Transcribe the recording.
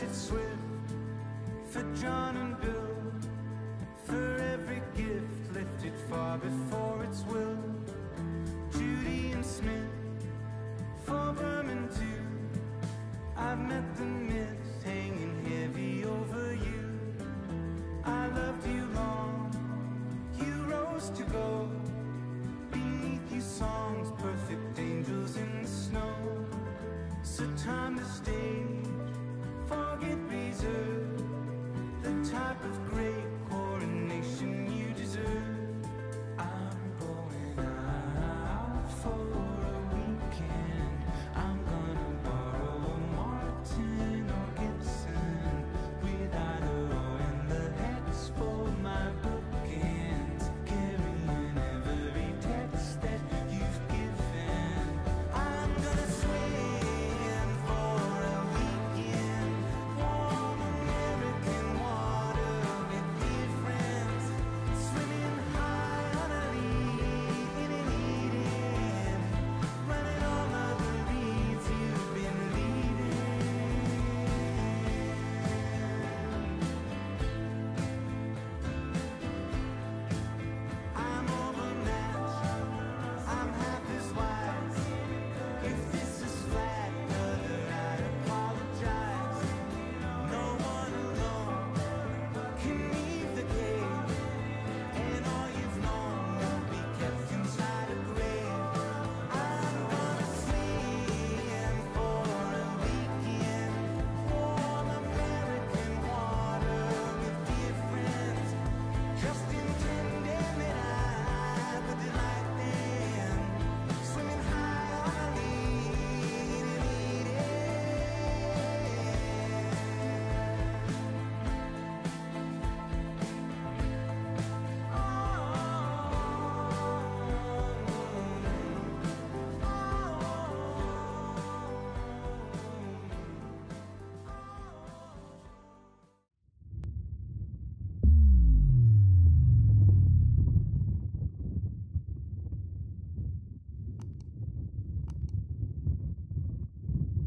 Richard Swift for John and Bill, for every gift lifted far before its will. Judee and Smith for Berman too. I've met the myth hanging heavy over you. I loved you long, you rose to go beneath you songs.